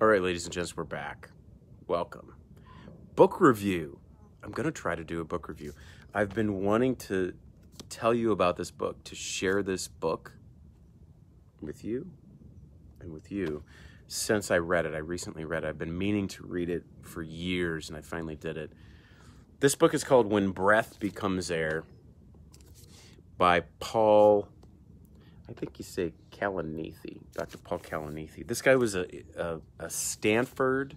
All right, ladies and gents, we're back. Welcome. Book review. I'm going to try to do a book review. I've been wanting to tell you about this book, to share this book with you and with you since I read it. I recently read it. I've been meaning to read it for years and I finally did it. This book is called When Breath Becomes Air by Paul, I think you say Kalanithi, Dr. Paul Kalanithi. This guy was a, a, a Stanford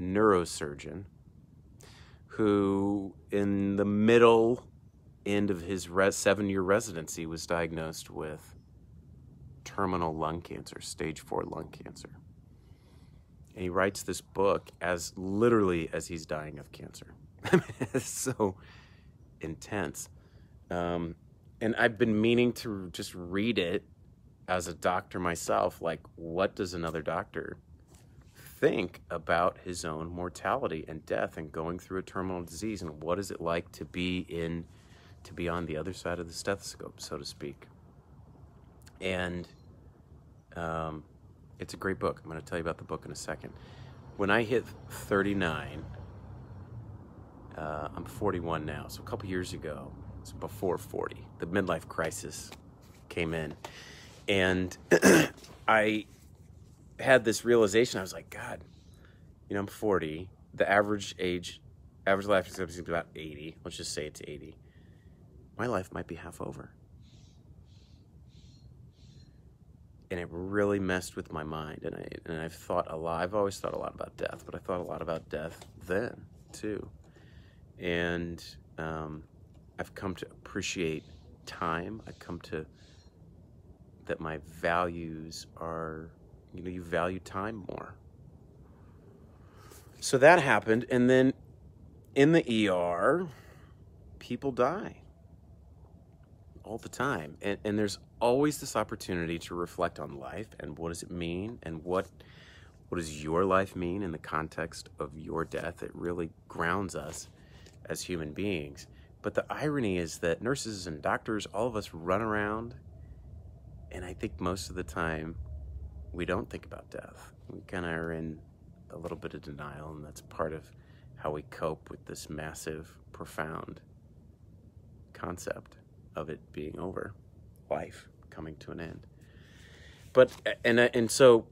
neurosurgeon who, in the middle end of his res- seven year residency, was diagnosed with terminal lung cancer, stage four lung cancer. And he writes this book as literally as he's dying of cancer. it's so intense. Um, and I've been meaning to just read it as a doctor myself. Like, what does another doctor think about his own mortality and death and going through a terminal disease? And what is it like to be in, to be on the other side of the stethoscope, so to speak? And um, it's a great book. I'm going to tell you about the book in a second. When I hit 39, uh, I'm 41 now, so a couple years ago, so before 40, the midlife crisis came in. And I had this realization. I was like, God, you know, I'm 40. The average age, average life expectancy is about 80. Let's just say it's 80. My life might be half over. And it really messed with my mind. And, I, and I've thought a lot, I've always thought a lot about death, but I thought a lot about death then too. And um, I've come to appreciate time. I've come to that my values are, you know, you value time more. So that happened, and then in the ER, people die all the time, and and there's always this opportunity to reflect on life and what does it mean, and what what does your life mean in the context of your death. It really grounds us as human beings. But the irony is that nurses and doctors, all of us run around, and I think most of the time we don't think about death. We kind of are in a little bit of denial, and that's part of how we cope with this massive, profound concept of it being over, life coming to an end. But and uh, and so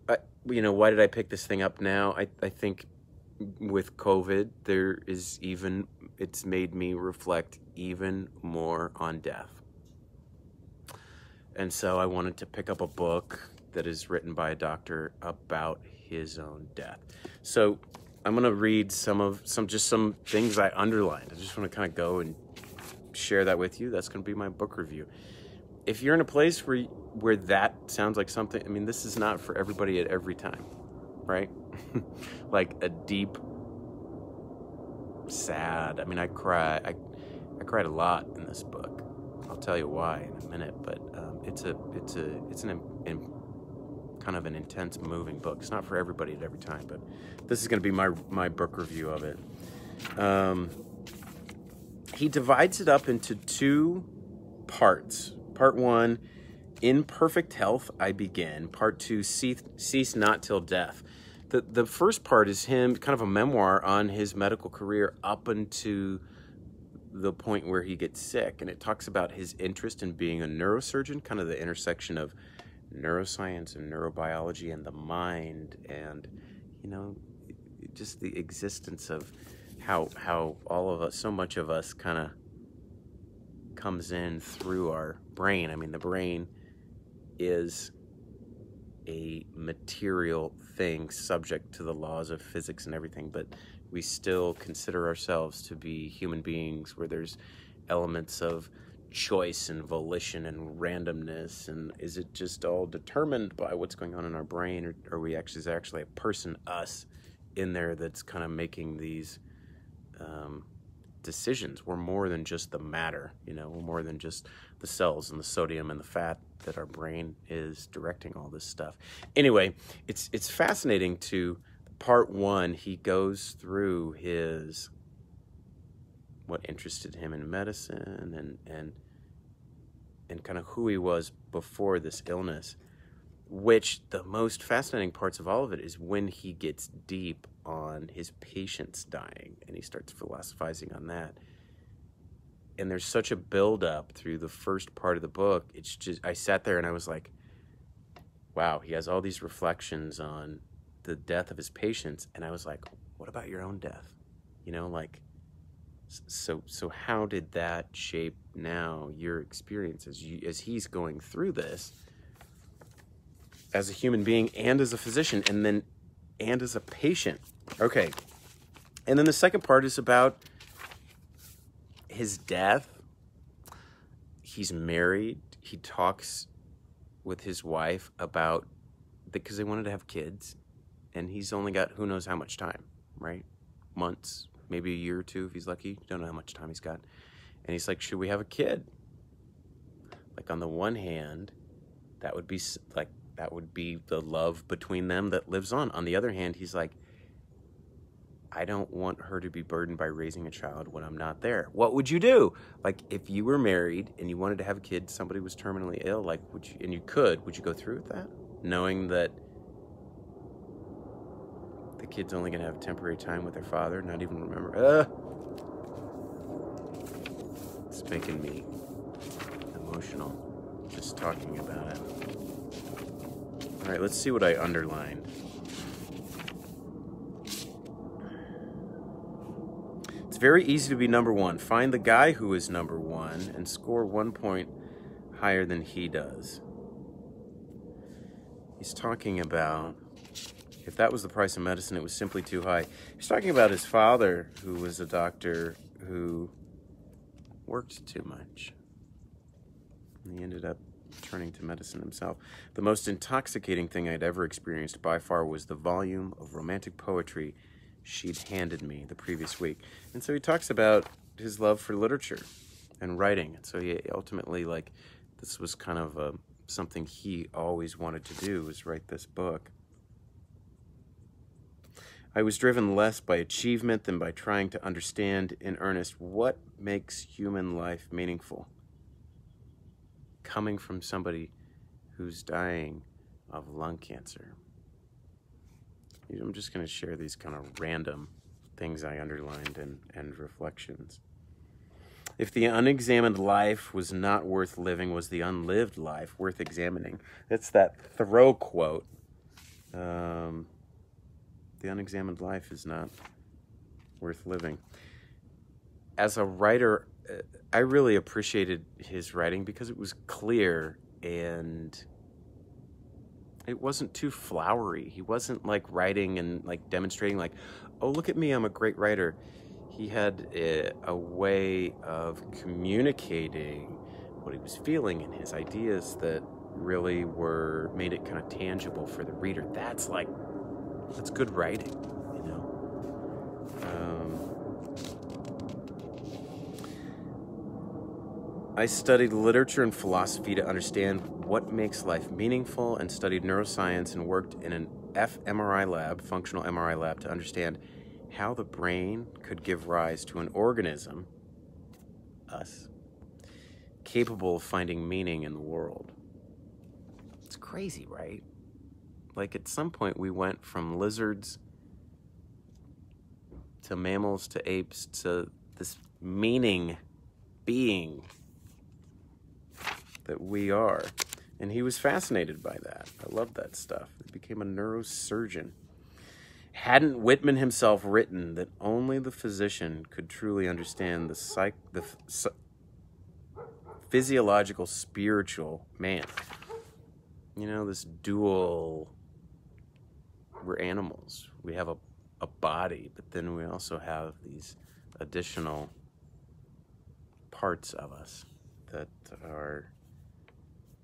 you know, why did I pick this thing up now? I I think with COVID, there is even it's made me reflect even more on death. And so I wanted to pick up a book that is written by a doctor about his own death. So I'm going to read some of some just some things I underlined. I just want to kind of go and share that with you. That's going to be my book review. If you're in a place where where that sounds like something, I mean, this is not for everybody at every time, right? like a deep sad. I mean, I cry. I, I cried a lot in this book. I'll tell you why in a minute. But um, it's a it's a it's an in, kind of an intense, moving book. It's not for everybody at every time, but this is going to be my my book review of it. Um, he divides it up into two parts. Part one, in perfect health I begin. Part two, cease, cease not till death the the first part is him kind of a memoir on his medical career up until the point where he gets sick. And it talks about his interest in being a neurosurgeon kind of the intersection of neuroscience and neurobiology and the mind and you know just the existence of how how all of us so much of us kind of comes in through our brain. I mean the brain is a material thing subject to the laws of physics and everything, but we still consider ourselves to be human beings where there's elements of choice and volition and randomness and is it just all determined by what's going on in our brain or are we actually actually a person us in there that's kind of making these um, decisions? We're more than just the matter you know we're more than just the cells and the sodium and the fat that our brain is directing all this stuff. Anyway, it's it's fascinating to part 1 he goes through his what interested him in medicine and and and kind of who he was before this illness. which the most fascinating parts of all of it is when he gets deep on his patients dying and he starts philosophizing on that and there's such a build up through the first part of the book it's just i sat there and i was like wow he has all these reflections on the death of his patients and i was like what about your own death? You know like so so how did that shape now your experience as you as he's going through this as a human being and as a physician and then and as a patient. Okay. And then the second part is about his death he's married he talks with his wife about because they wanted to have kids and he's only got who knows how much time right months maybe a year or two if he's lucky. Don't know how much time he's got. And he's like, should we have a kid? Like on the one hand, that would be like that would be the love between them that lives on. On the other hand, he's like, I don't want her to be burdened by raising a child when I'm not there. What would you do? Like if you were married and you wanted to have a kid, somebody was terminally ill, like would you and you could, would you go through with that? Knowing that the kid's only going to have temporary time with their father, not even remember. Uh, it's making me emotional just talking about it. All right, let's see what I underlined. It's very easy to be number one. Find the guy who is number one and score one point higher than he does. He's talking about if that was the price of medicine, it was simply too high. He's talking about his father, who was a doctor who worked too much. And he ended up turning to medicine himself. The most intoxicating thing I'd ever experienced by far was the volume of romantic poetry she'd handed me the previous week. And so he talks about his love for literature and writing. And so he ultimately, like, this was kind of a, something he always wanted to do, was write this book. I was driven less by achievement than by trying to understand in earnest what makes human life meaningful. Coming from somebody who's dying of lung cancer. I'm just going to share these kind of random things I underlined and, and reflections. If the unexamined life was not worth living, was the unlived life worth examining? That's that Thoreau quote. Um, the unexamined life is not worth living. As a writer, uh, I really appreciated his writing because it was clear and it wasn't too flowery. He wasn't like writing and like demonstrating like, "Oh, look at me, I'm a great writer." He had a, a way of communicating what he was feeling and his ideas that really Were made it kind of tangible for the reader. That's like that's good writing, you know. Um, I studied literature and philosophy to understand what makes life meaningful and studied neuroscience and worked in an fMRI lab, functional MRI lab, to understand how the brain could give rise to an organism, us, capable of finding meaning in the world. It's crazy, right? Like at some point, we went from lizards to mammals to apes to this meaning being that we are. And he was fascinated by that. I love that stuff. He became a neurosurgeon. Hadn't Whitman himself written that only the physician could truly understand the psych, the physiological, spiritual man? You know, this dual we're animals. We have a, a body, but then we also have these additional parts of us that are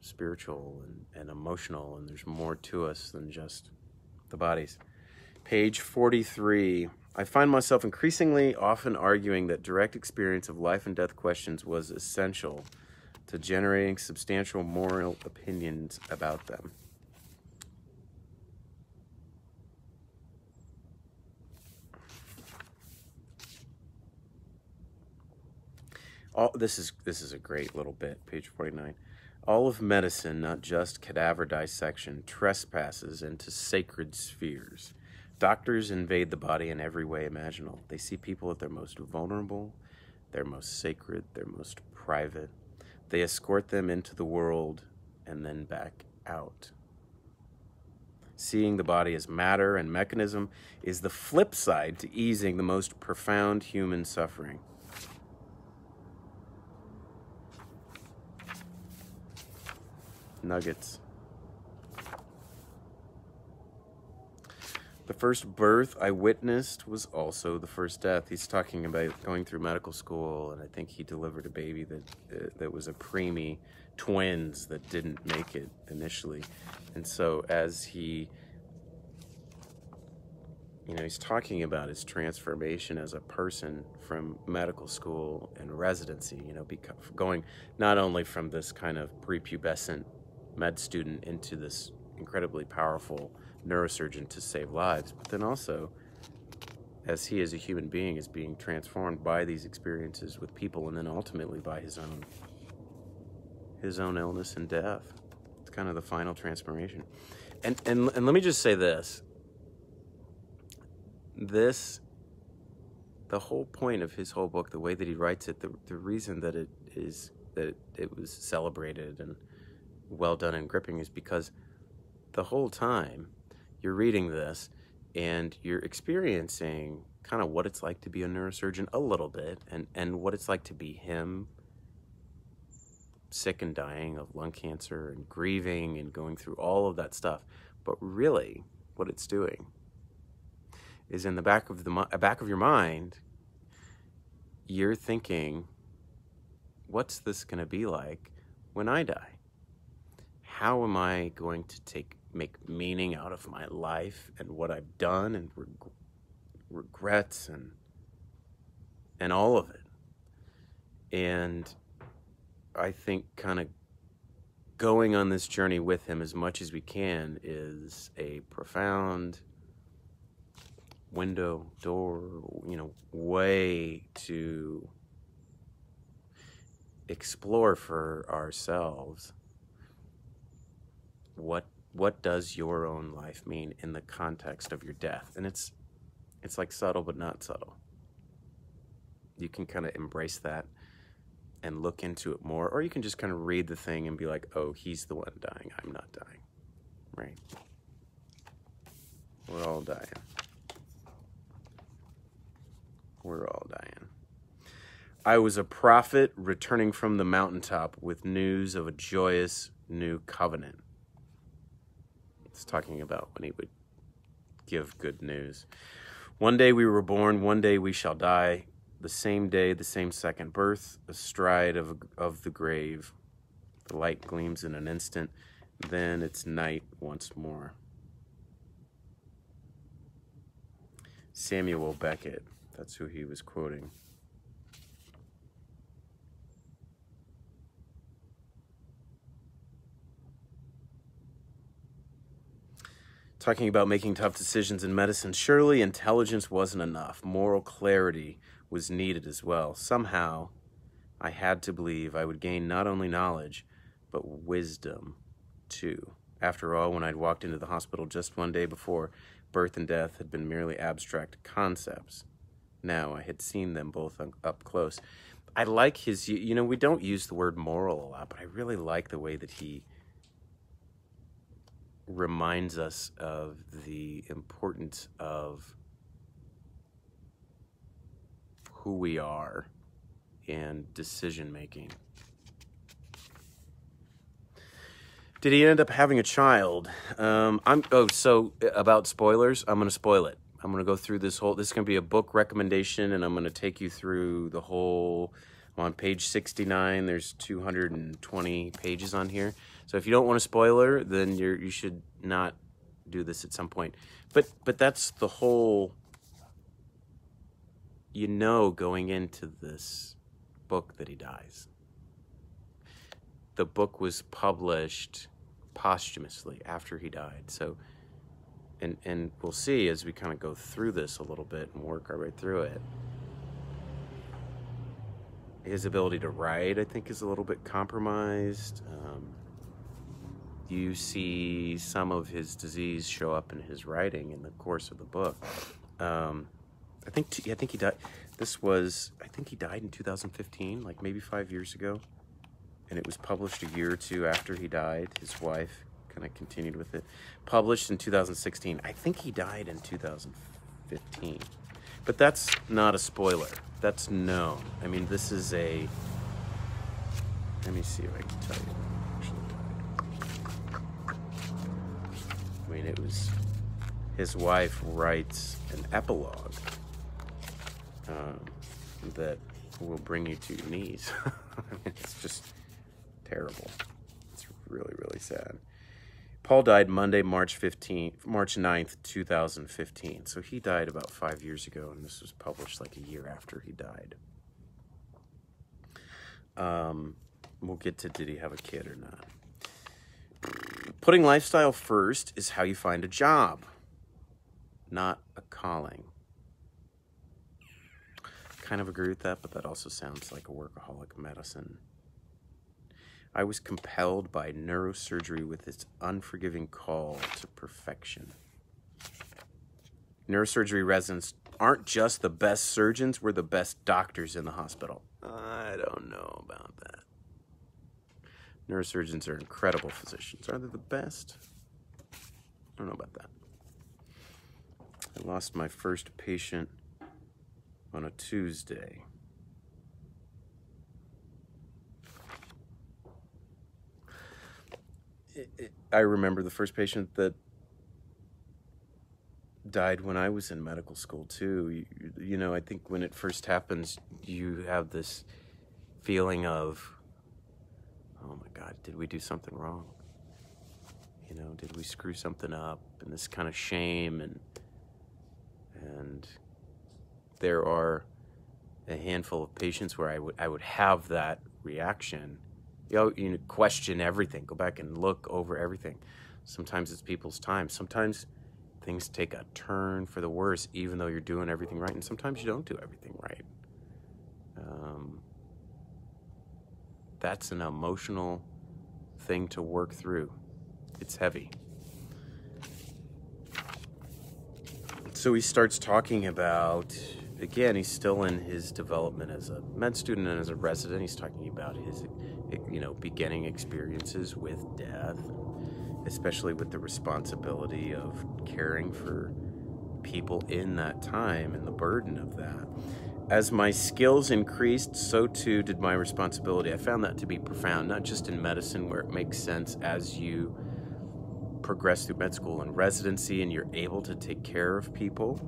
spiritual and, and emotional, and there's more to us than just the bodies. Page 43. I find myself increasingly often arguing that direct experience of life and death questions was essential to generating substantial moral opinions about them. all this is this is a great little bit page 49 All of medicine, not just cadaver dissection, trespasses into sacred spheres. Doctors invade the body in every way imaginable. They see people at their most vulnerable, their most sacred, their most private. They escort them into the world and then back out. Seeing the body as matter and mechanism is the flip side to easing the most profound human suffering. Nuggets. The first birth I witnessed was also the first death. He's talking about going through medical school, and I think he delivered a baby that uh, that was a preemie, twins that didn't make it initially, and so as he, you know, he's talking about his transformation as a person from medical school and residency. You know, going not only from this kind of prepubescent med student into this incredibly powerful neurosurgeon to save lives, but then also as he as a human being is being transformed by these experiences with people and then ultimately by his own his own illness and death. It's kind of the final transformation. And and and let me just say this. This the whole point of his whole book, the way that he writes it, the the reason that it is that it was celebrated and well done and gripping is because the whole time you're reading this and you're experiencing kind of what it's like to be a neurosurgeon a little bit and, and what it's like to be him sick and dying of lung cancer and grieving and going through all of that stuff. But really what it's doing is in the back of the back of your mind you're thinking what's this going to be like when i die how am I going to take make meaning out of my life and what I've done and reg- regrets and and all of it. And I think kind of going on this journey with him as much as we can is a profound window, door, you know, way to explore for ourselves what what does your own life mean in the context of your death? And it's it's like subtle but not subtle. You can kind of embrace that and look into it more or you can just kind of read the thing and be like oh he's the one dying i'm not dying. Right? We're all dying. We're all dying. I was a prophet returning from the mountaintop with news of a joyous new covenant it's talking about when he would give good news. One day we were born, one day we shall die. The same day, the same second birth, astride of, of the grave. The light gleams in an instant, then it's night once more. Samuel Beckett, that's who he was quoting. Talking about making tough decisions in medicine. Surely intelligence wasn't enough. Moral clarity was needed as well. Somehow, I had to believe I would gain not only knowledge, but wisdom too. After all, when I'd walked into the hospital just one day before, birth and death had been merely abstract concepts. Now I had seen them both up close. I like his, you know, we don't use the word moral a lot, but I really like the way that he reminds us of the importance of who we are and decision making. Did he end up having a child? Um, I'm oh so about spoilers. I'm going to spoil it. I'm going to go through this whole. This is going to be a book recommendation, and I'm going to take you through the whole. I'm on page 69. There's 220 pages on here. So if you don't want a spoiler, then you you should not do this at some point. But but that's the whole you know going into this book that he dies. The book was published posthumously after he died. So and and we'll see as we kind of go through this a little bit and work our way through it. his ability to write, I think, is a little bit compromised. Um, you see some of his disease show up in his writing in the course of the book. Um, I think t- I think he died. This was I think he died in 2015, like maybe five years ago, and it was published a year or two after he died. His wife kind of continued with it. Published in 2016. I think he died in 2015, but that's not a spoiler. That's known. I mean, this is a. Let me see if I can tell you. I mean, it was his wife writes an epilogue um, that will bring you to your knees. it's just terrible. It's really, really sad. Paul died Monday, March 15th, March 9th, 2015. So he died about five years ago, and this was published like a year after he died. Um, we'll get to did he have a kid or not. Putting lifestyle first is how you find a job, not a calling. Kind of agree with that, but that also sounds like a workaholic medicine. I was compelled by neurosurgery with its unforgiving call to perfection. Neurosurgery residents aren't just the best surgeons, we're the best doctors in the hospital. I don't know about that. Neurosurgeons are incredible physicians. Are they the best? I don't know about that. I lost my first patient on a Tuesday. It, it, I remember the first patient that died when I was in medical school too. You, you know, I think when it first happens, you have this feeling of oh my God, did we do something wrong? You know, did we screw something up? And this kind of shame and and there are a handful of patients where I would I would have that reaction. You know, you question everything, go back and look over everything. Sometimes it's people's time. Sometimes things take a turn for the worse, even though you're doing everything right, and sometimes you don't do everything right. Um, that's an emotional thing to work through. It's heavy. So he starts talking about, again, he's still in his development as a med student and as a resident. He's talking about his, you know, beginning experiences with death, especially with the responsibility of caring for people in that time and the burden of that. As my skills increased, so too did my responsibility. I found that to be profound, not just in medicine, where it makes sense as you progress through med school and residency and you're able to take care of people.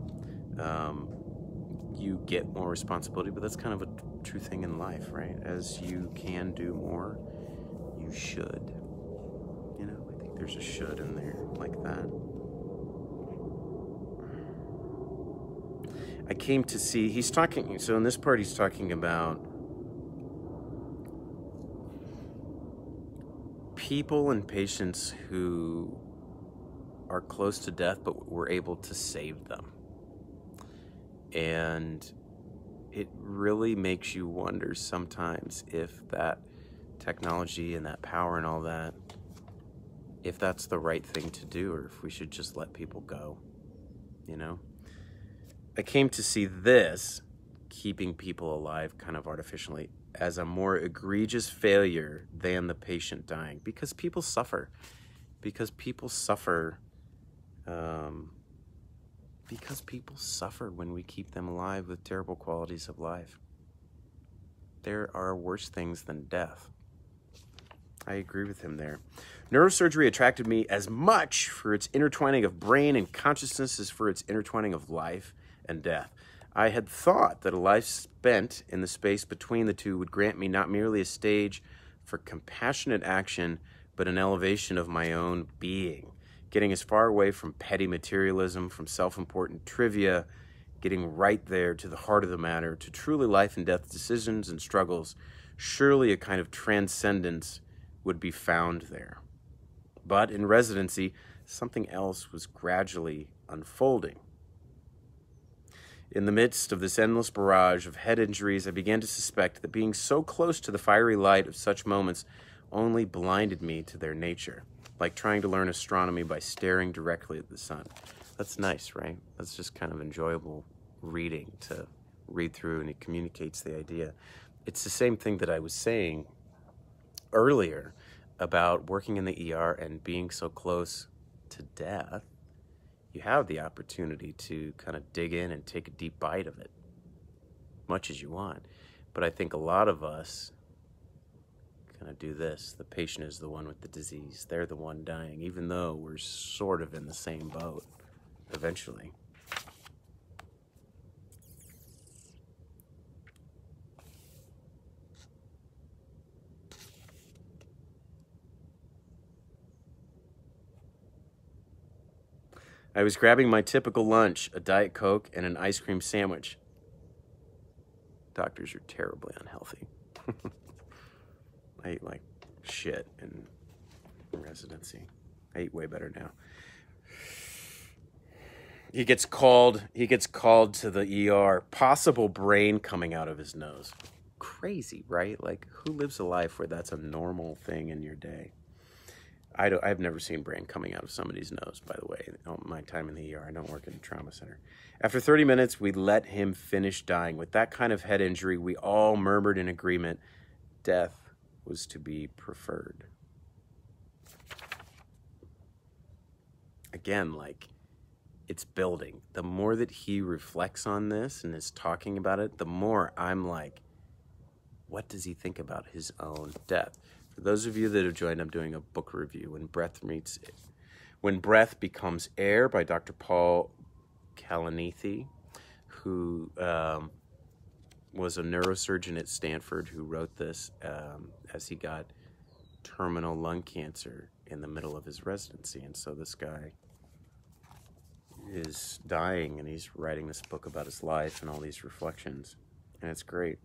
Um, you get more responsibility, but that's kind of a true thing in life, right? As you can do more, you should. You know, I think there's a should in there like that. I came to see, he's talking, so in this part, he's talking about people and patients who are close to death, but we're able to save them. And it really makes you wonder sometimes if that technology and that power and all that, if that's the right thing to do, or if we should just let people go, you know? I came to see this, keeping people alive kind of artificially, as a more egregious failure than the patient dying because people suffer. Because people suffer. Um, because people suffer when we keep them alive with terrible qualities of life. There are worse things than death. I agree with him there. Neurosurgery attracted me as much for its intertwining of brain and consciousness as for its intertwining of life and death. I had thought that a life spent in the space between the two would grant me not merely a stage for compassionate action, but an elevation of my own being, getting as far away from petty materialism, from self important trivia, getting right there to the heart of the matter, to truly life and death decisions and struggles. Surely a kind of transcendence would be found there. But in residency, something else was gradually unfolding. In the midst of this endless barrage of head injuries, I began to suspect that being so close to the fiery light of such moments only blinded me to their nature, like trying to learn astronomy by staring directly at the sun. That's nice, right? That's just kind of enjoyable reading to read through, and it communicates the idea. It's the same thing that I was saying earlier about working in the ER and being so close to death. You have the opportunity to kind of dig in and take a deep bite of it, much as you want. But I think a lot of us kind of do this. The patient is the one with the disease. They're the one dying, even though we're sort of in the same boat eventually. I was grabbing my typical lunch, a Diet Coke and an ice cream sandwich. Doctors are terribly unhealthy. I ate like shit in residency. I eat way better now. He gets called he gets called to the ER. Possible brain coming out of his nose. Crazy, right? Like who lives a life where that's a normal thing in your day? I don't, I've never seen brain coming out of somebody's nose, by the way. My time in the ER, I don't work in a trauma center. After 30 minutes, we let him finish dying. With that kind of head injury, we all murmured in agreement death was to be preferred. Again, like, it's building. The more that he reflects on this and is talking about it, the more I'm like, what does he think about his own death? For those of you that have joined, I'm doing a book review, When Breath Meets When Breath Becomes Air by Dr. Paul Kalanithi, who um, was a neurosurgeon at Stanford who wrote this um, as he got terminal lung cancer in the middle of his residency. And so this guy is dying and he's writing this book about his life and all these reflections. And it's great.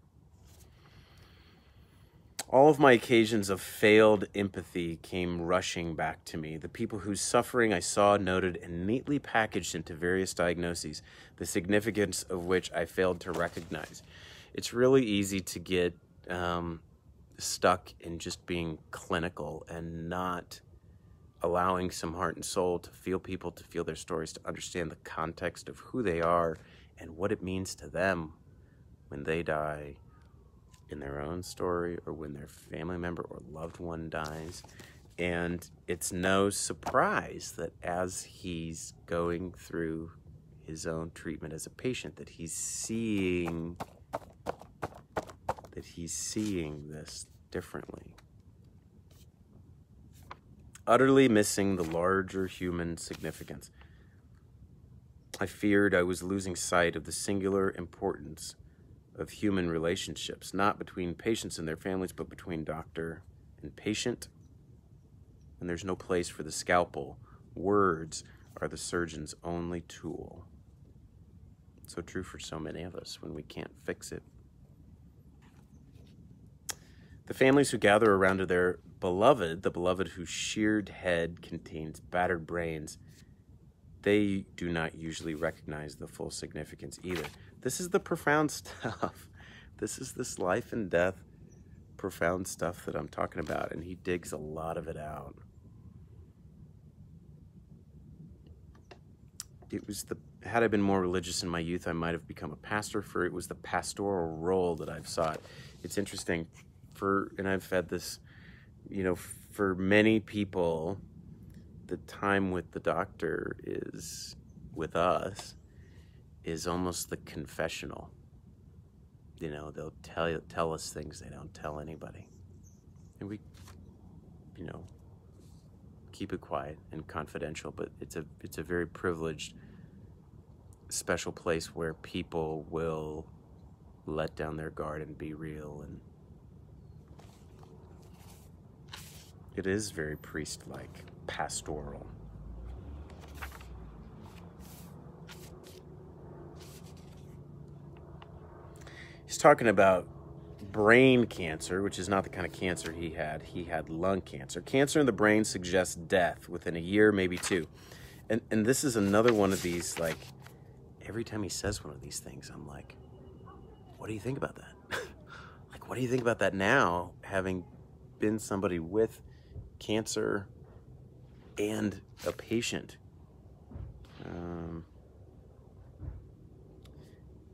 All of my occasions of failed empathy came rushing back to me. The people whose suffering I saw noted and neatly packaged into various diagnoses, the significance of which I failed to recognize. It's really easy to get um, stuck in just being clinical and not allowing some heart and soul to feel people, to feel their stories, to understand the context of who they are and what it means to them when they die in their own story or when their family member or loved one dies. And it's no surprise that as he's going through his own treatment as a patient, that he's seeing that he's seeing this differently. Utterly missing the larger human significance. I feared I was losing sight of the singular importance of human relationships, not between patients and their families, but between doctor and patient. And there's no place for the scalpel. Words are the surgeon's only tool. So true for so many of us when we can't fix it. The families who gather around their beloved, the beloved whose sheared head contains battered brains, they do not usually recognize the full significance either. This is the profound stuff. This is this life and death profound stuff that I'm talking about, and he digs a lot of it out. It was the had I been more religious in my youth, I might have become a pastor. For it was the pastoral role that I've sought. It's interesting, for and I've had this, you know, for many people, the time with the doctor is with us is almost the confessional. You know, they'll tell tell us things they don't tell anybody, and we, you know, keep it quiet and confidential. But it's a it's a very privileged, special place where people will let down their guard and be real and. It is very priest like, pastoral. He's talking about brain cancer, which is not the kind of cancer he had. He had lung cancer. Cancer in the brain suggests death within a year, maybe two. And and this is another one of these like every time he says one of these things, I'm like, what do you think about that? like, what do you think about that now, having been somebody with cancer and a patient? Um,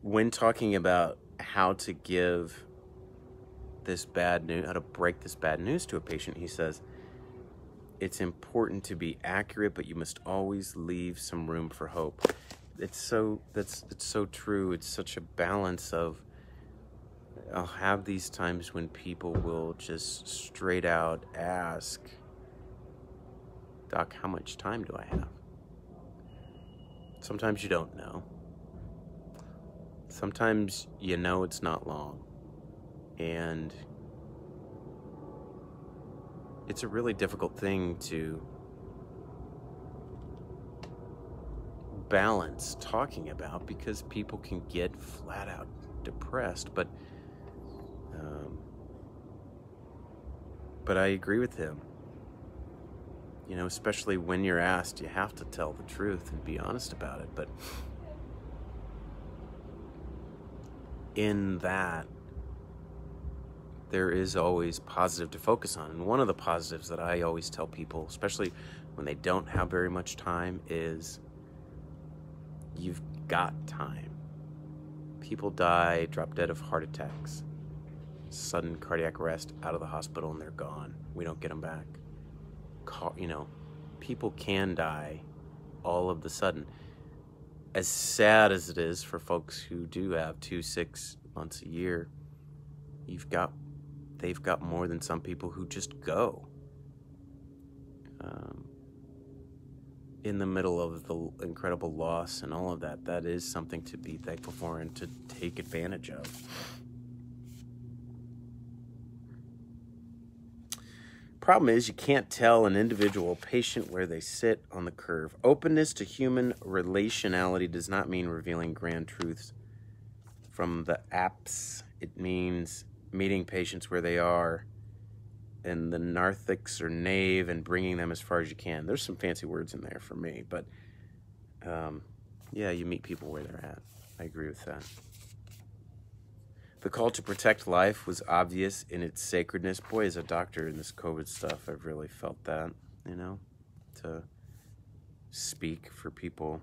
when talking about how to give this bad news, how to break this bad news to a patient, he says, it's important to be accurate, but you must always leave some room for hope. It's so that's it's so true. It's such a balance of I'll have these times when people will just straight out ask, Doc, how much time do I have? Sometimes you don't know. Sometimes you know it's not long. And it's a really difficult thing to balance talking about because people can get flat out depressed but um, but I agree with him you know especially when you're asked you have to tell the truth and be honest about it but in that there is always positive to focus on. And one of the positives that I always tell people, especially when they don't have very much time, is you've got time. People die, drop dead of heart attacks, sudden cardiac arrest, out of the hospital, and they're gone. We don't get them back. You know, people can die all of the sudden. As sad as it is for folks who do have two, six months a year, you've got they've got more than some people who just go. Um, in the middle of the incredible loss and all of that, that is something to be thankful for and to take advantage of. Problem is, you can't tell an individual patient where they sit on the curve. Openness to human relationality does not mean revealing grand truths from the apse. It means meeting patients where they are and the narthex or nave and bringing them as far as you can. There's some fancy words in there for me, but um, yeah, you meet people where they're at. I agree with that. The call to protect life was obvious in its sacredness. Boy, as a doctor in this COVID stuff, I've really felt that, you know, to speak for people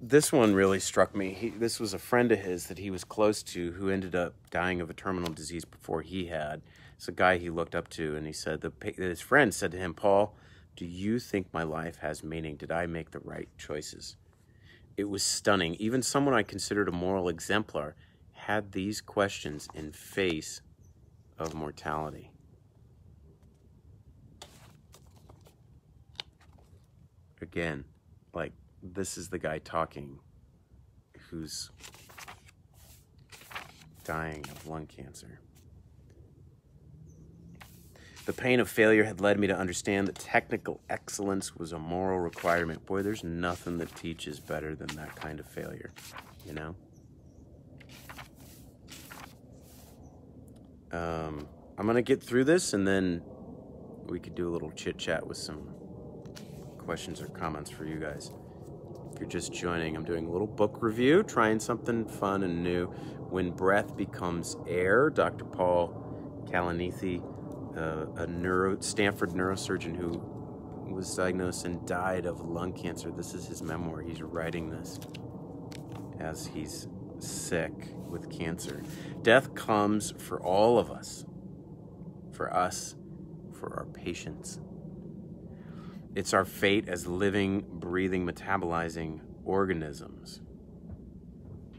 this one really struck me. He, this was a friend of his that he was close to who ended up dying of a terminal disease before he had. It's a guy he looked up to, and he said the, his friend said to him, "Paul, do you think my life has meaning? Did I make the right choices?" It was stunning. Even someone I considered a moral exemplar had these questions in face of mortality. Again, like this is the guy talking who's dying of lung cancer. The pain of failure had led me to understand that technical excellence was a moral requirement. Boy, there's nothing that teaches better than that kind of failure, you know? Um, I'm going to get through this and then we could do a little chit chat with some questions or comments for you guys If you're just joining, I'm doing a little book review, trying something fun and new. When Breath Becomes Air, Dr. Paul Kalanithi, uh, a neuro, Stanford neurosurgeon who was diagnosed and died of lung cancer. This is his memoir. He's writing this as he's sick with cancer. Death comes for all of us, for us, for our patients. It's our fate as living, breathing, metabolizing organisms.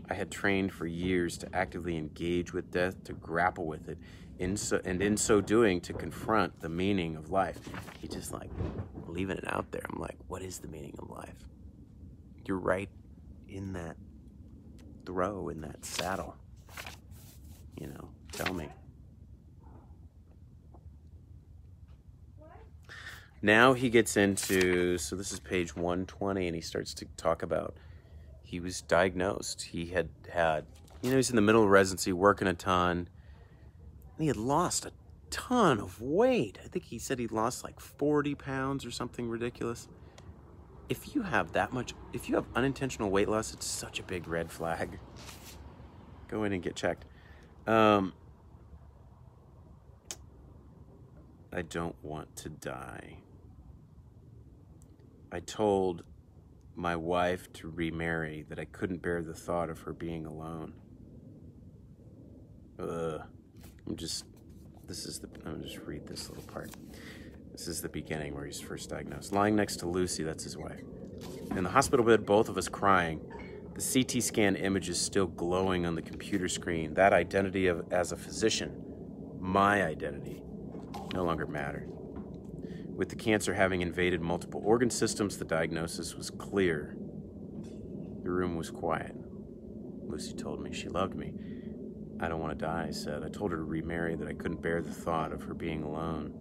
I had trained for years to actively engage with death, to grapple with it, in so, and in so doing, to confront the meaning of life. He just like leaving it out there. I'm like, what is the meaning of life? You're right in that throw, in that saddle. You know, tell me. Now he gets into, so this is page 120, and he starts to talk about he was diagnosed. He had had, you know, he's in the middle of residency, working a ton. And he had lost a ton of weight. I think he said he lost like 40 pounds or something ridiculous. if you have that much, if you have unintentional weight loss, it's such a big red flag. Go in and get checked. Um, I don't want to die. I told my wife to remarry that I couldn't bear the thought of her being alone. Ugh. I'm just, this is the, I'm just read this little part. This is the beginning where he's first diagnosed. Lying next to Lucy, that's his wife. In the hospital bed, both of us crying. The CT scan image is still glowing on the computer screen. That identity of, as a physician, my identity, no longer mattered. With the cancer having invaded multiple organ systems, the diagnosis was clear. The room was quiet. Lucy told me she loved me. I don't want to die, I said. I told her to remarry, that I couldn't bear the thought of her being alone.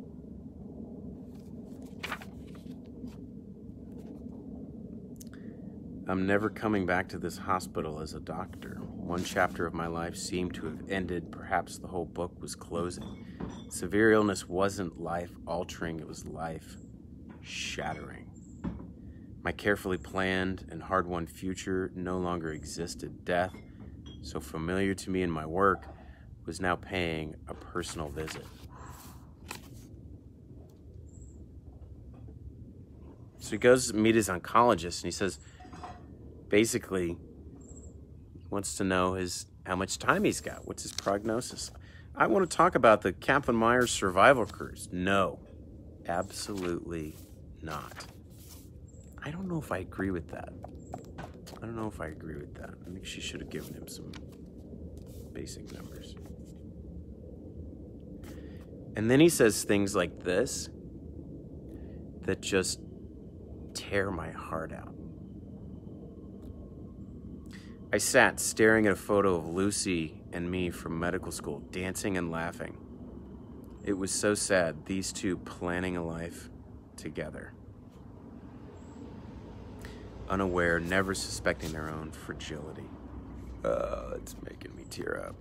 I'm never coming back to this hospital as a doctor. One chapter of my life seemed to have ended. Perhaps the whole book was closing. Severe illness wasn't life altering, it was life shattering. My carefully planned and hard won future no longer existed. Death, so familiar to me in my work, was now paying a personal visit. So he goes to meet his oncologist and he says, basically he wants to know his how much time he's got. What's his prognosis? I want to talk about the Kaplan-Meier survival curves. No, absolutely not. I don't know if I agree with that. I don't know if I agree with that. I think she should have given him some basic numbers. And then he says things like this that just tear my heart out. I sat staring at a photo of Lucy and me from medical school, dancing and laughing. It was so sad, these two planning a life together. Unaware, never suspecting their own fragility. Uh, it's making me tear up.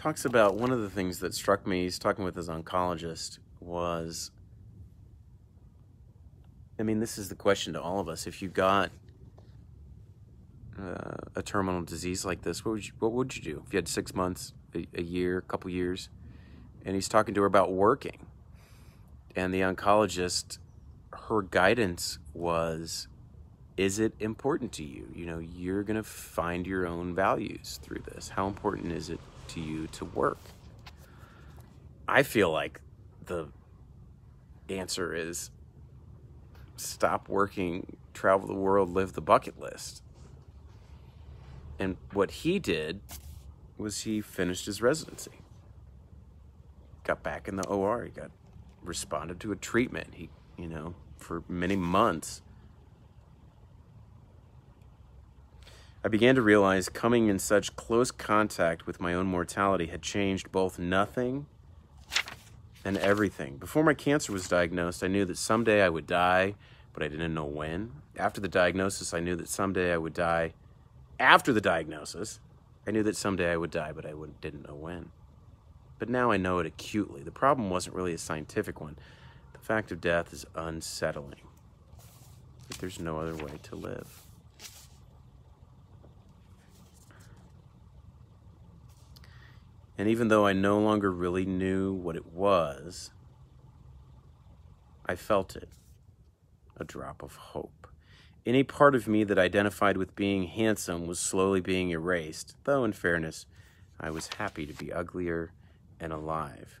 talks about one of the things that struck me, he's talking with his oncologist, was I mean, this is the question to all of us. If you got uh, a terminal disease like this, what would you what would you do? If you had six months, a, a year, a couple years, and he's talking to her about working, and the oncologist, her guidance was, is it important to you? You know, you're gonna find your own values through this. How important is it to you to work? I feel like the answer is stop working, travel the world, live the bucket list. And what he did was he finished his residency. Got back in the OR. He got responded to a treatment. He, you know, for many months. I began to realize coming in such close contact with my own mortality had changed both nothing and everything. Before my cancer was diagnosed, I knew that someday I would die, but I didn't know when. After the diagnosis, I knew that someday I would die. After the diagnosis, I knew that someday I would die, but I didn't know when. But now I know it acutely. The problem wasn't really a scientific one. The fact of death is unsettling. But there's no other way to live. And even though I no longer really knew what it was, I felt it a drop of hope. Any part of me that identified with being handsome was slowly being erased, though, in fairness, I was happy to be uglier and alive.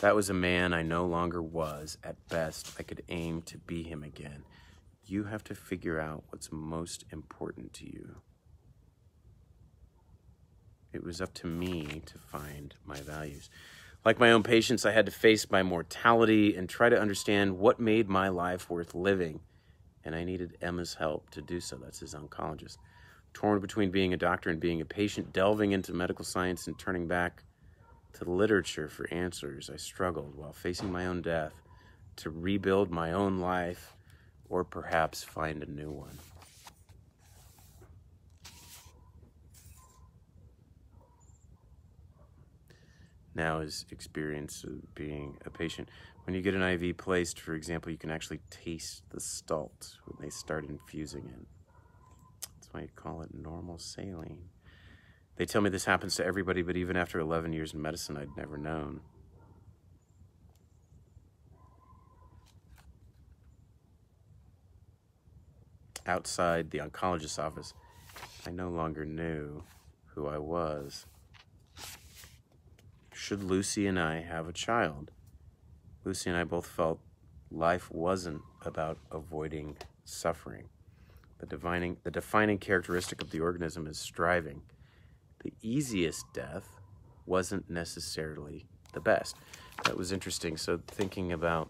That was a man I no longer was. At best, I could aim to be him again. You have to figure out what's most important to you. It was up to me to find my values. Like my own patients, I had to face my mortality and try to understand what made my life worth living. And I needed Emma's help to do so. That's his oncologist. Torn between being a doctor and being a patient, delving into medical science and turning back to literature for answers, I struggled while facing my own death to rebuild my own life or perhaps find a new one. Now is experience of being a patient. When you get an IV placed, for example, you can actually taste the salt when they start infusing it. That's why you call it normal saline. They tell me this happens to everybody, but even after 11 years in medicine, I'd never known. Outside the oncologist's office, I no longer knew who I was. Should Lucy and I have a child? Lucy and I both felt life wasn't about avoiding suffering. The defining, the defining characteristic of the organism is striving the easiest death wasn't necessarily the best. That was interesting. So thinking about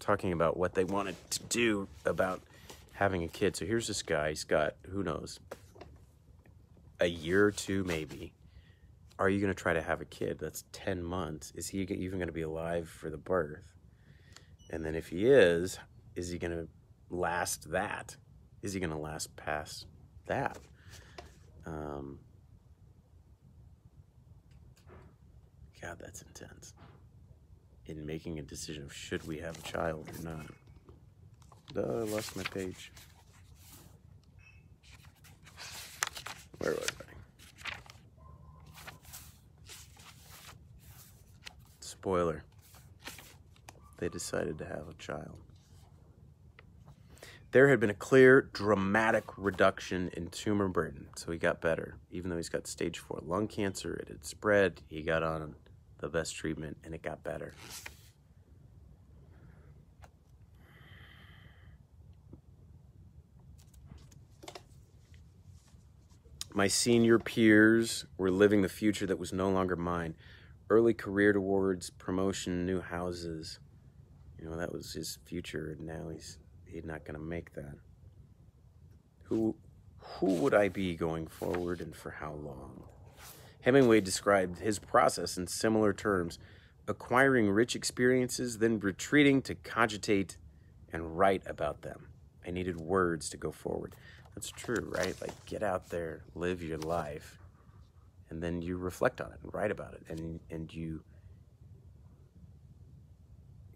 talking about what they wanted to do about having a kid. So here's this guy. He's got who knows a year or two maybe. Are you going to try to have a kid? That's 10 months. Is he even going to be alive for the birth? And then if he is, is he going to last that? Is he going to last past that? Um, God, that's intense. In making a decision of should we have a child or not. Duh, I lost my page. Where was I? Spoiler. They decided to have a child. There had been a clear, dramatic reduction in tumor burden, so he got better. Even though he's got stage four lung cancer, it had spread, he got on the best treatment and it got better. My senior peers were living the future that was no longer mine. Early career towards promotion, new houses. You know, that was his future, and now he's he's not going to make that. Who who would I be going forward and for how long? Hemingway described his process in similar terms acquiring rich experiences, then retreating to cogitate and write about them. I needed words to go forward. That's true, right? Like, get out there, live your life, and then you reflect on it and write about it, and, and you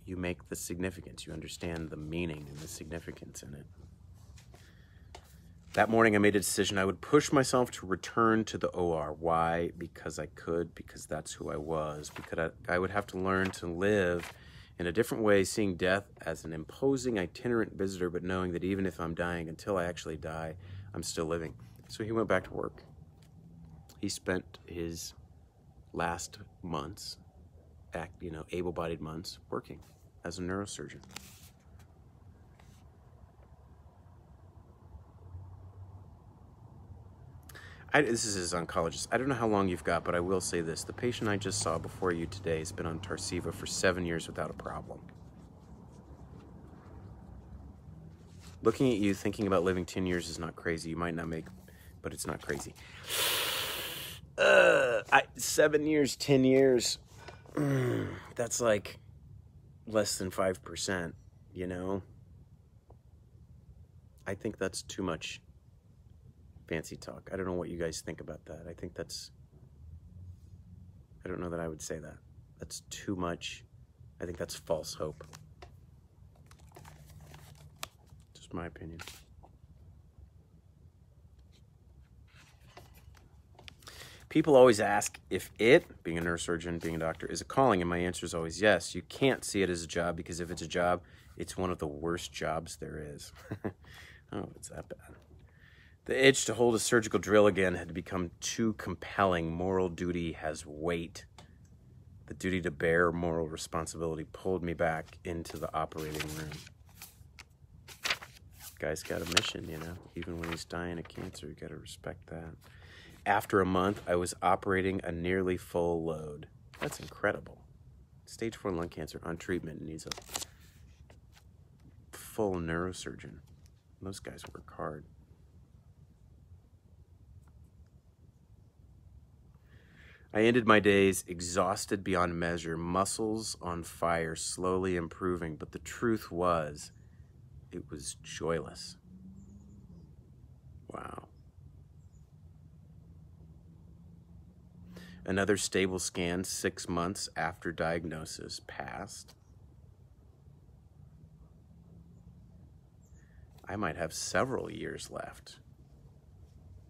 you make the significance. You understand the meaning and the significance in it. That morning, I made a decision I would push myself to return to the OR. Why? Because I could, because that's who I was, because I, I would have to learn to live in a different way, seeing death as an imposing itinerant visitor, but knowing that even if I'm dying, until I actually die, I'm still living. So he went back to work. He spent his last months, act, you know, able bodied months, working as a neurosurgeon. I, this is his oncologist. I don't know how long you've got, but I will say this. The patient I just saw before you today has been on Tarceva for seven years without a problem. Looking at you, thinking about living 10 years is not crazy. You might not make, but it's not crazy. Uh, I, seven years, 10 years, that's like less than 5%, you know? I think that's too much fancy talk. I don't know what you guys think about that. I think that's, I don't know that I would say that. That's too much. I think that's false hope. Just my opinion. People always ask if it, being a neurosurgeon, being a doctor, is a calling, and my answer is always yes. You can't see it as a job because if it's a job, it's one of the worst jobs there is. oh, it's that bad. The itch to hold a surgical drill again had become too compelling. Moral duty has weight. The duty to bear moral responsibility pulled me back into the operating room. Guy's got a mission, you know. Even when he's dying of cancer, you gotta respect that. After a month, I was operating a nearly full load. That's incredible. Stage 4 lung cancer on treatment needs a full neurosurgeon. Those guys work hard. I ended my days exhausted beyond measure, muscles on fire, slowly improving, but the truth was, it was joyless. Wow. Another stable scan six months after diagnosis passed. I might have several years left.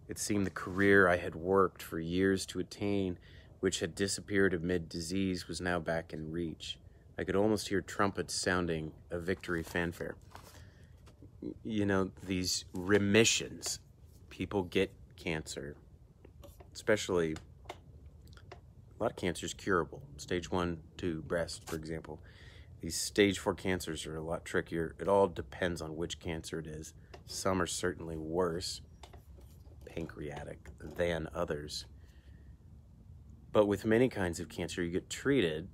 It seemed the career I had worked for years to attain, which had disappeared amid disease, was now back in reach. I could almost hear trumpets sounding a victory fanfare. You know, these remissions. People get cancer, especially a lot of cancer is curable. Stage one, two, breast, for example. These stage four cancers are a lot trickier. It all depends on which cancer it is. Some are certainly worse pancreatic than others. But with many kinds of cancer, you get treated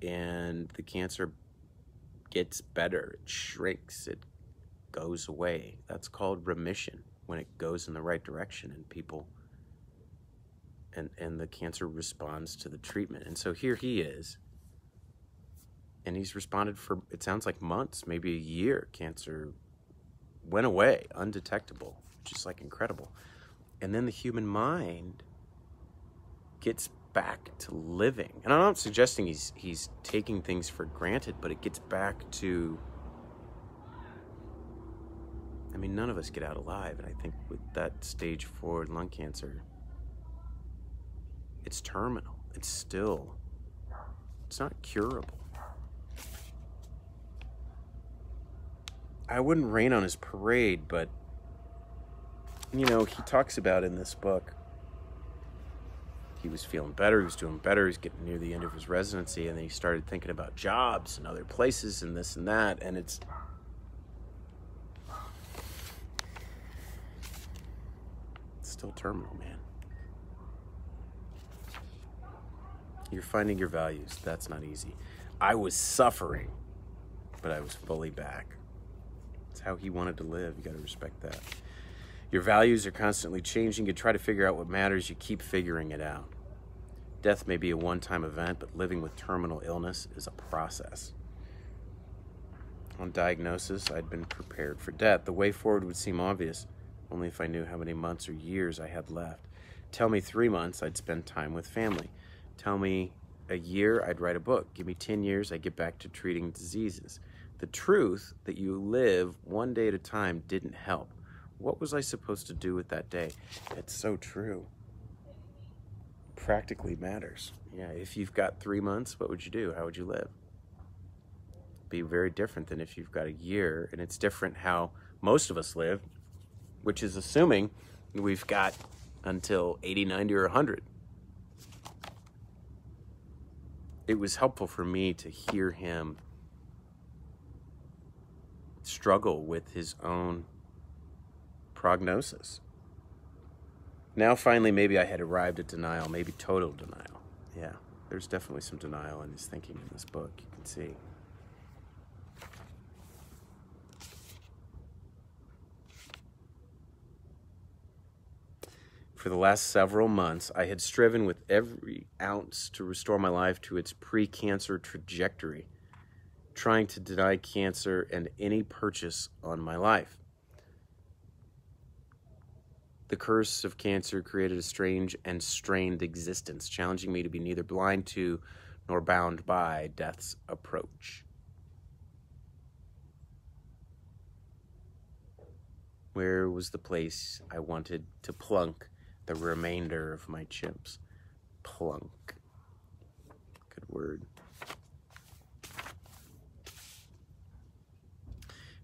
and the cancer gets better, it shrinks, it goes away. That's called remission when it goes in the right direction and people and, and the cancer responds to the treatment. And so here he is. And he's responded for, it sounds like months, maybe a year. Cancer went away, undetectable just like incredible. And then the human mind gets back to living. And I'm not suggesting he's he's taking things for granted, but it gets back to I mean, none of us get out alive, and I think with that stage four lung cancer, it's terminal. It's still it's not curable. I wouldn't rain on his parade, but you know, he talks about in this book, he was feeling better, he was doing better, he's getting near the end of his residency, and then he started thinking about jobs and other places and this and that, and it's. it's still terminal, man. You're finding your values. That's not easy. I was suffering, but I was fully back. It's how he wanted to live. You got to respect that. Your values are constantly changing. You try to figure out what matters, you keep figuring it out. Death may be a one time event, but living with terminal illness is a process. On diagnosis, I'd been prepared for death. The way forward would seem obvious, only if I knew how many months or years I had left. Tell me three months, I'd spend time with family. Tell me a year, I'd write a book. Give me 10 years, I'd get back to treating diseases. The truth that you live one day at a time didn't help. What was I supposed to do with that day? It's so true. Practically matters. Yeah, if you've got three months, what would you do? How would you live? Be very different than if you've got a year, and it's different how most of us live, which is assuming we've got until 80, 90, or 100. It was helpful for me to hear him struggle with his own prognosis. Now, finally, maybe I had arrived at denial, maybe total denial. Yeah, there's definitely some denial in his thinking in this book, you can see. For the last several months, I had striven with every ounce to restore my life to its pre cancer trajectory, trying to deny cancer and any purchase on my life. The curse of cancer created a strange and strained existence, challenging me to be neither blind to nor bound by death's approach. Where was the place I wanted to plunk the remainder of my chips. Plunk. Good word.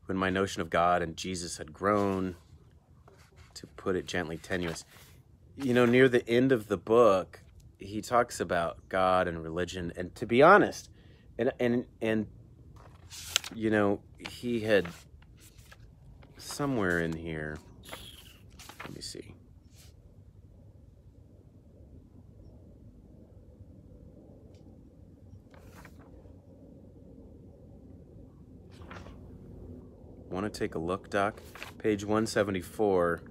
When my notion of God and Jesus had grown, to put it gently, tenuous. You know, near the end of the book, he talks about God and religion, and to be honest, and and and you know, he had somewhere in here. Let me see. Want to take a look, Doc? Page 174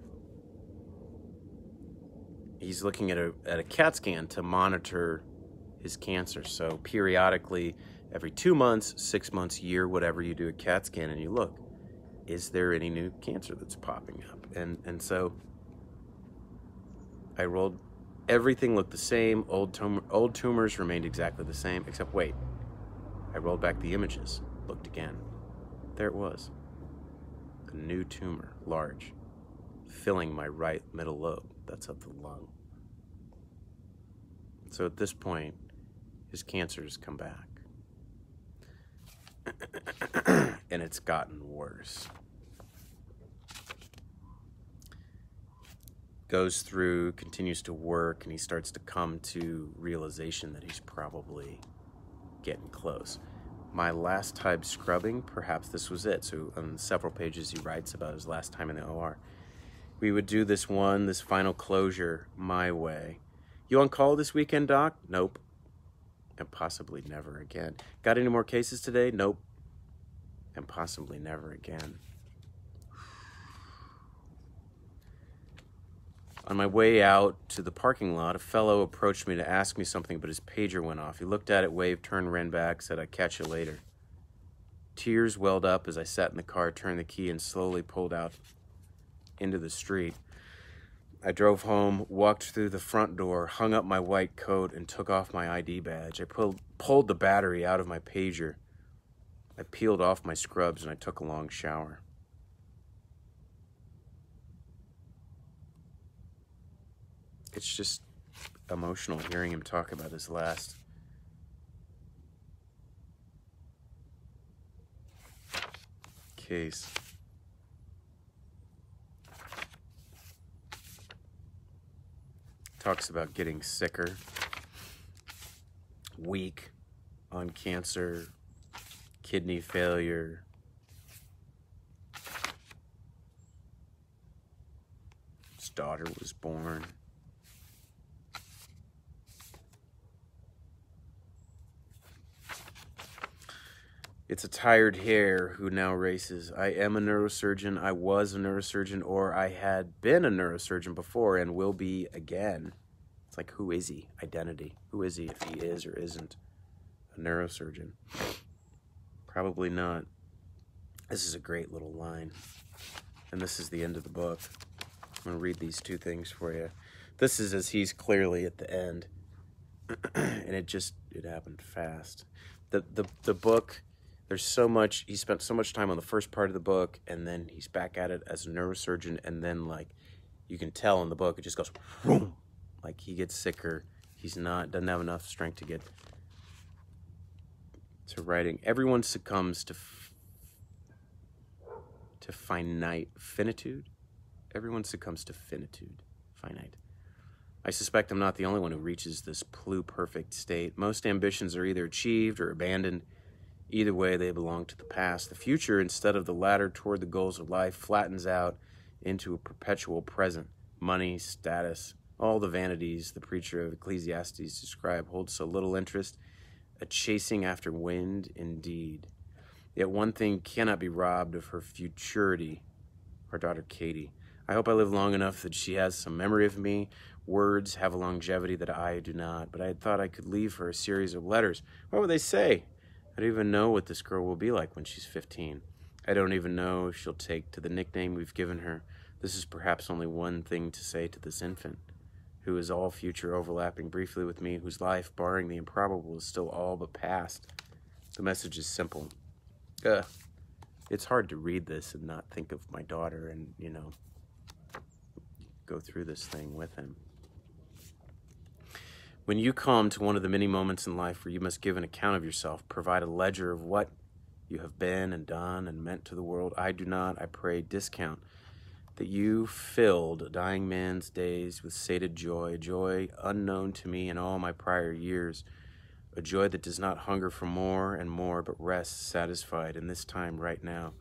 he's looking at a, at a CAT scan to monitor his cancer. So periodically, every two months, six months, year, whatever, you do a CAT scan and you look, is there any new cancer that's popping up? And and so I rolled. Everything looked the same. Old tumor, old tumors remained exactly the same, except wait. I rolled back the images, looked again. There it was. New tumor, large, filling my right middle lobe. That's of the lung. So at this point, his cancer has come back. and it's gotten worse. Goes through, continues to work, and he starts to come to realization that he's probably getting close. My last time scrubbing, perhaps this was it. So on several pages he writes about his last time in the OR. We would do this one, this final closure, my way. You on call this weekend, Doc? Nope. And possibly never again. Got any more cases today? Nope. And possibly never again. On my way out to the parking lot, a fellow approached me to ask me something, but his pager went off. He looked at it, waved, turned, ran back, said, I'd catch you later. Tears welled up as I sat in the car, turned the key, and slowly pulled out into the street. I drove home, walked through the front door, hung up my white coat, and took off my ID badge. I pulled, pulled the battery out of my pager. I peeled off my scrubs and I took a long shower. It's just emotional hearing him talk about his last case. Talks about getting sicker, weak on cancer, kidney failure, his daughter was born. It's a tired hare who now races. I am a neurosurgeon. I was a neurosurgeon, or I had been a neurosurgeon before and will be again. It's like, who is he? Identity. Who is he if he is or isn't a neurosurgeon? Probably not. This is a great little line. And this is the end of the book. I'm going to read these two things for you. This is as he's clearly at the end. and it just, it happened fast. The, the, the book there's so much he spent so much time on the first part of the book and then he's back at it as a neurosurgeon and then like you can tell in the book it just goes boom like he gets sicker. He's not doesn't have enough strength to get to writing. Everyone succumbs to to finite finitude. Everyone succumbs to finitude finite. I suspect I'm not the only one who reaches this pluperfect state. Most ambitions are either achieved or abandoned Either way, they belong to the past. The future, instead of the ladder toward the goals of life, flattens out into a perpetual present. Money, status, all the vanities the preacher of Ecclesiastes described hold so little interest, a chasing after wind indeed. Yet one thing cannot be robbed of her futurity, our daughter Cady. I hope I live long enough that she has some memory of me. Words have a longevity that I do not, but I had thought I could leave her a series of letters. What would they say? I don't even know what this girl will be like when she's 15. I don't even know if she'll take to the nickname we've given her. This is perhaps only one thing to say to this infant, who is all future overlapping briefly with me, whose life, barring the improbable, is still all but past. The message is simple. Ugh. It's hard to read this and not think of my daughter and, you know, go through this thing with him. When you come to one of the many moments in life where you must give an account of yourself, provide a ledger of what you have been and done and meant to the world, I do not, I pray, discount that you filled a dying man's days with sated joy, joy unknown to me in all my prior years, a joy that does not hunger for more and more, but rests satisfied in this time right now.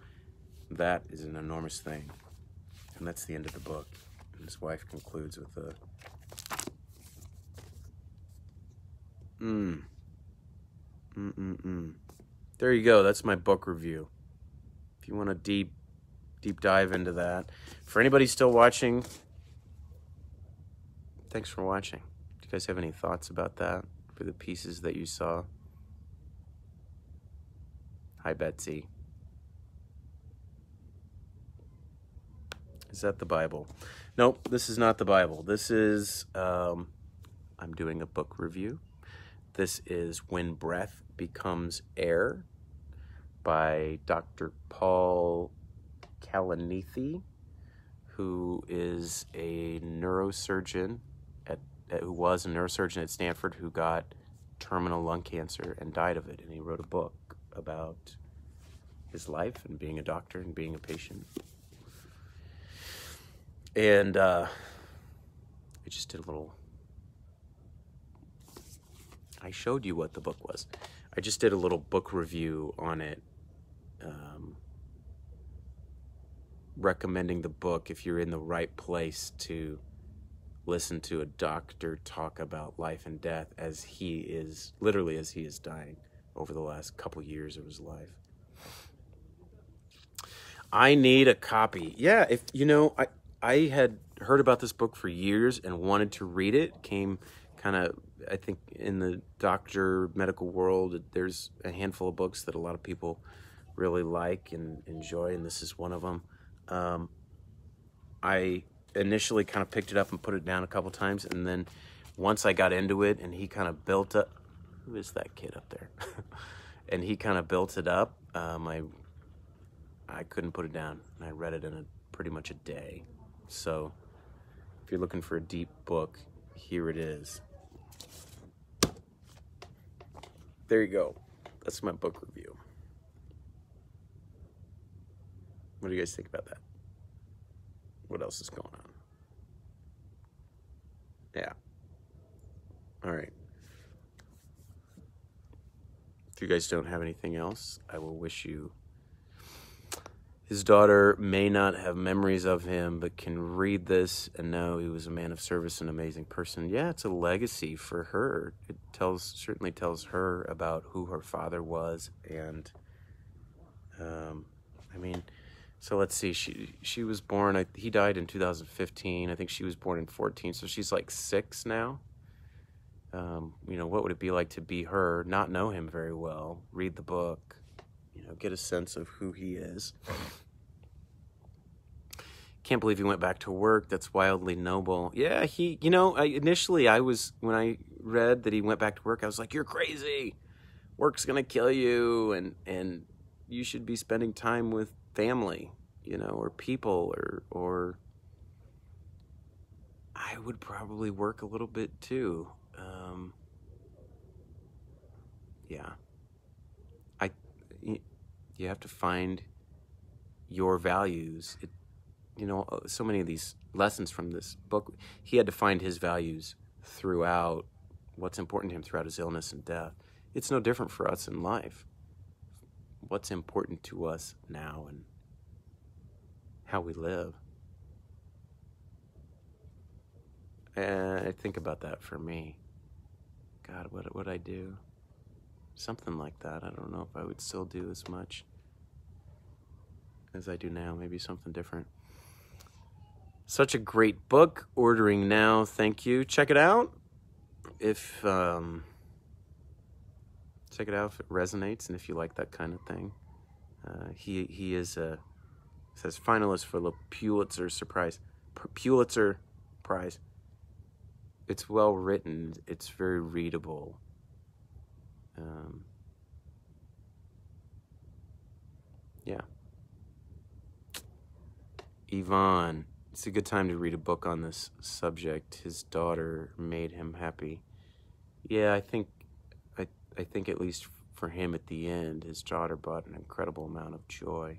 That is an enormous thing. And that's the end of the book. And his wife concludes with a Mm. Mm-mm-mm. There you go. That's my book review. If you want a deep, deep dive into that. For anybody still watching, thanks for watching. Do you guys have any thoughts about that for the pieces that you saw? Hi, Betsy. Is that the Bible? Nope, this is not the Bible. This is, um, I'm doing a book review. This is When Breath Becomes Air by Dr. Paul Kalanithi, who is a neurosurgeon at, at, who was a neurosurgeon at Stanford who got terminal lung cancer and died of it. And he wrote a book about his life and being a doctor and being a patient. And uh, I just did a little. I showed you what the book was. I just did a little book review on it, um, recommending the book if you're in the right place to listen to a doctor talk about life and death as he is, literally as he is dying over the last couple years of his life. I need a copy. Yeah, if you know, I I had heard about this book for years and wanted to read it. Came kind of, I think, in the doctor medical world, there's a handful of books that a lot of people really like and enjoy, and this is one of them. Um, I initially kind of picked it up and put it down a couple times, and then once I got into it, and he kind of built up. Who is that kid up there? and he kind of built it up. Um, I I couldn't put it down. I read it in a pretty much a day. So if you're looking for a deep book, here it is. There you go. That's my book review. What do you guys think about that? What else is going on? Yeah. All right. If you guys don't have anything else, I will wish you his daughter may not have memories of him, but can read this and know he was a man of service, an amazing person. Yeah, it's a legacy for her. It tells certainly tells her about who her father was, and um, I mean, so let's see. She she was born. He died in 2015. I think she was born in 14, so she's like six now. Um, you know, what would it be like to be her, not know him very well, read the book, know, get a sense of who he is. Can't believe he went back to work. That's wildly noble. Yeah, he, you know, I, initially I was, when I read that he went back to work, I was like, you're crazy. Work's going to kill you. And, and you should be spending time with family, you know, or people or, or I would probably work a little bit too. Um, yeah you have to find your values. It, you know, uh, so many of these lessons from this book, he had to find his values throughout what's important to him throughout his illness and death. It's no different for us in life. What's important to us now and how we live. And I think about that for me. God, what would I do? Something like that. I don't know if I would still do as much as I do now. Maybe something different. Such a great book. Ordering now. Thank you. Check it out. If um, check it out if it resonates and if you like that kind of thing. Uh, he he is a says finalist for the Pulitzer Surprise Pulitzer Prize. It's well written. It's very readable. Um, yeah. Yvonne, it's a good time to read a book on this subject. His daughter made him happy. Yeah, I think, I, I think at least for him at the end, his daughter brought an incredible amount of joy.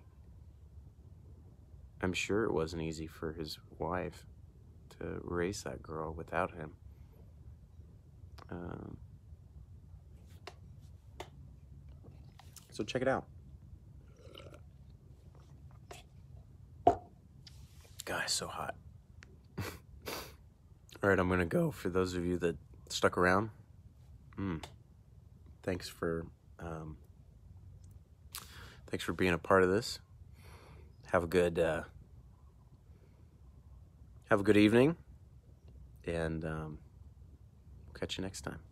I'm sure it wasn't easy for his wife to raise that girl without him. Um, So check it out. Guys, so hot. All right, I'm to go. For those of you that stuck around, mm, thanks for um, thanks for being a part of this. Have a good uh, have a good evening. and um, catch you next time.